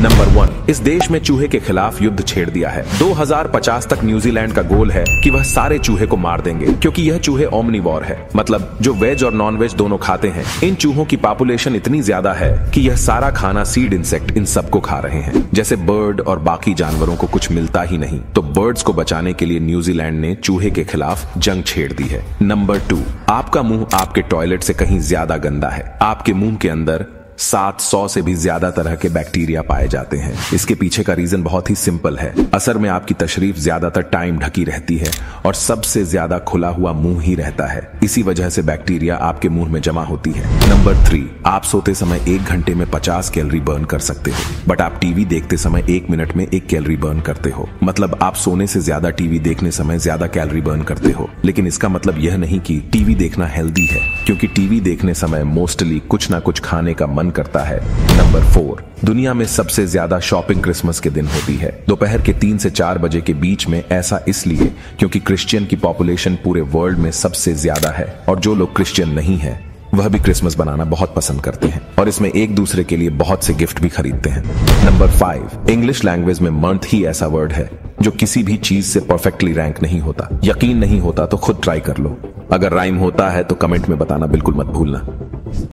Number one इस देश में चूहे के खिलाफ युद्ध छेड़ दिया है। 2050 तक न्यूजीलैंड का गोल है कि वह सारे चूहे को मार देंगे, क्योंकि यह चूहे ओमनीवॉर है। मतलब जो वेज और नॉन वेज दोनों खाते हैं, इन चूहों की पॉपुलेशन इतनी ज़्यादा है कि यह सारा खाना सीड इंसेक्ट इन सबको खा रहे हैं। जैसे बर्ड और बाकी जानवरों को कुछ मिलता ही नहीं। तो बर्ड्स को बचाने के लिए न्यूजीलैंड ने चूहे के खिलाफ जंग छेड़ दी है। नंबर टू आपका मुँह आपके टॉयलेट से कहीं ज़्यादा गंदा है। आपके मुँह के अंदर 700 से भी ज़्यादा तरह के बैक्टीरिया पाए जाते हैं। इसके पीछे का रीजन बहुत ही सिंपल है। असर में आपकी तशरीफ़ ज़्यादातर टाइम ढकी रहती है और सबसे ज़्यादा खुला हुआ मुँह ही रहता है। इसी वजह से बैक्टीरिया आपके मुँह में जमा होती है। नंबर थ्री, आप सोते समय एक घंटे में पचास कैलोरी बर्न कर सकते हो। बट आप टीवी देखते समय एक मिनट में एक कैलोरी बर्न करते हो। मतलब आप सोने से ज़्यादा टीवी देखने समय ज़्यादा कैलोरी बर्न करते हो। लेकिन इसका मतलब यह नहीं कि टीवी देखना हेल्दी है, क्योंकि टीवी देखने समय मोस्टली कुछ ना कुछ खाने का मन करता है। नंबर फोर, दुनिया में सबसे ज़्यादा शॉपिंग क्रिसमस के दिन होती है। दोपहर के तीन से चार बजे के बीच में ऐसा इसलिए क्योंकि क्रिश्चियन की पॉपुलेशन पूरे वर्ल्ड में सबसे ज़्यादा है और जो लोग क्रिश्चियन नहीं है, वह भी क्रिसमस बनाना बहुत पसंद करते हैं और इसमें एक दूसरे के लिए बहुत से गिफ्ट भी खरीदते हैं। नंबर फाइव, इंग्लिश लैंग्वेज में मंथ ही ऐसा वर्ड है जो किसी भी चीज़ से परफेक्टली रैंक नहीं होता। यकीन नहीं होता तो खुद ट्राई कर लो। अगर राइम होता है तो कमेंट में बताना बिल्कुल मत भूलना।